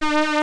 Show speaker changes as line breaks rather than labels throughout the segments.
you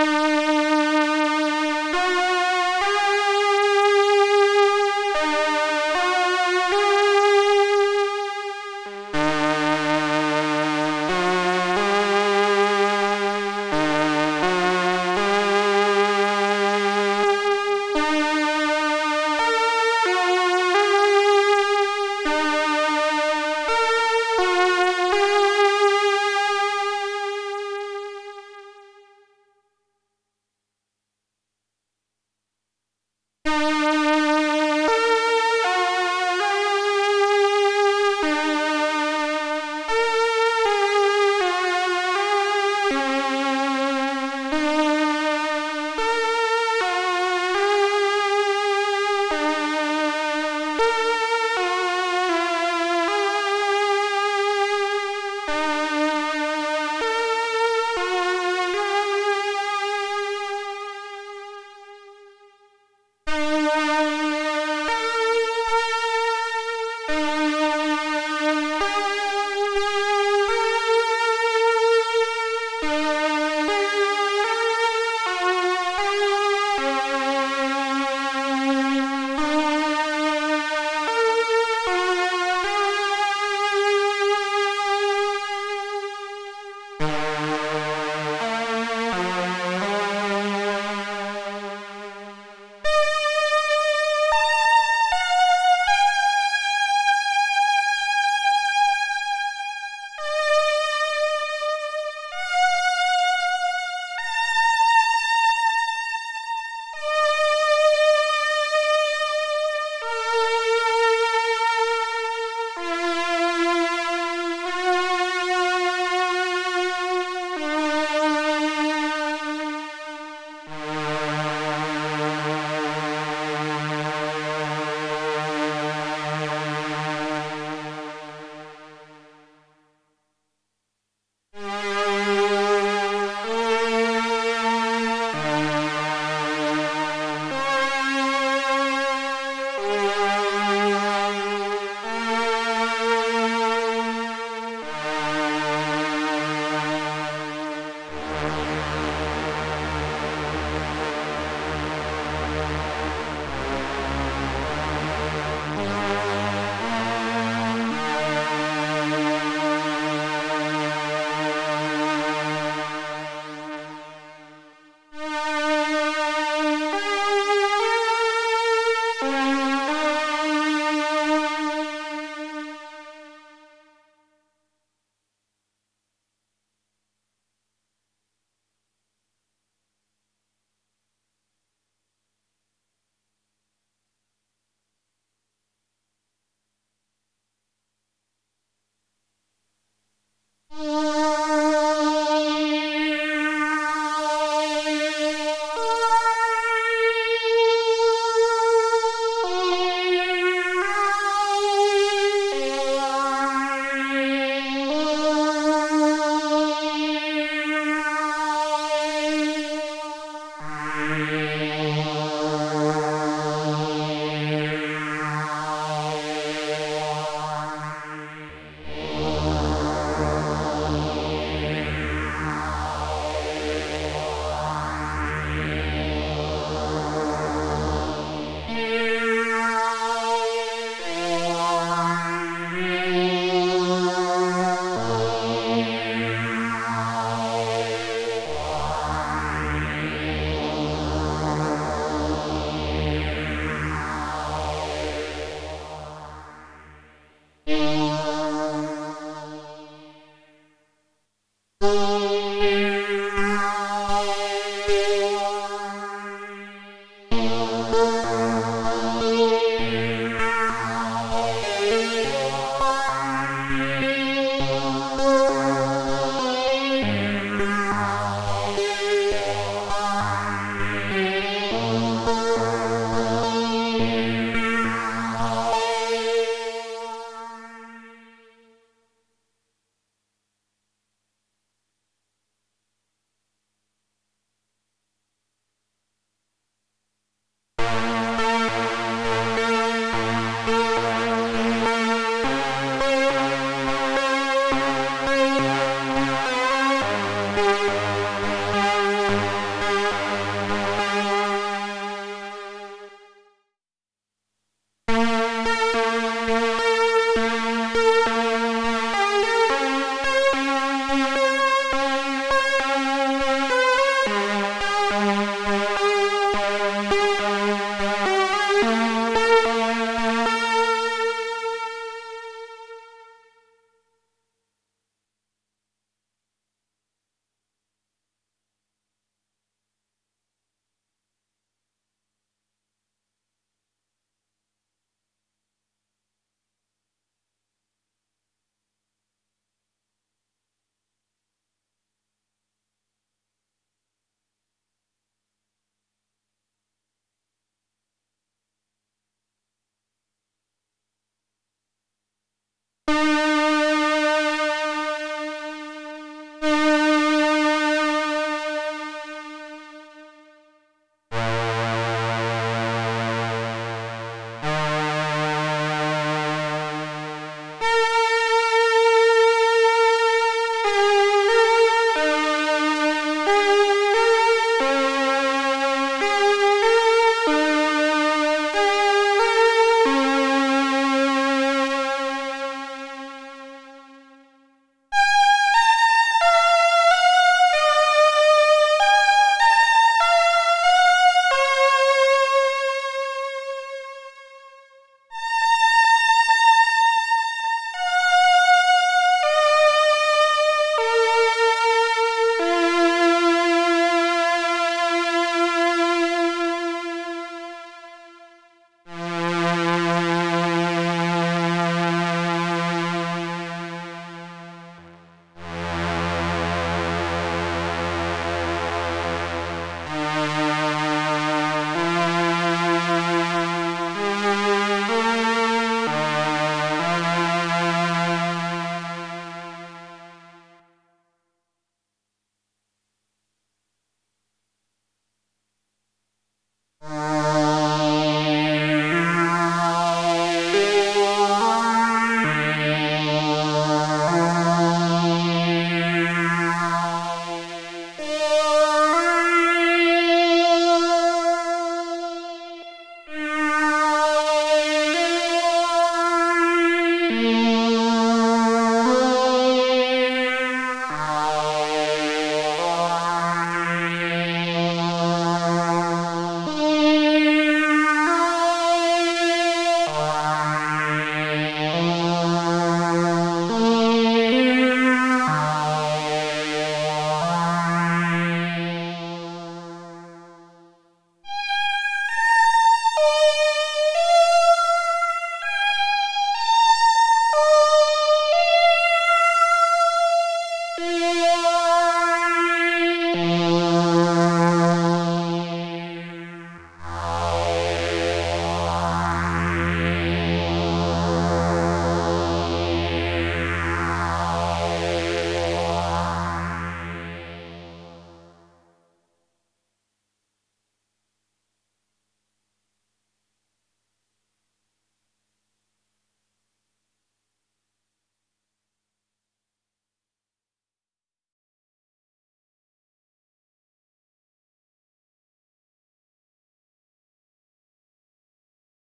Música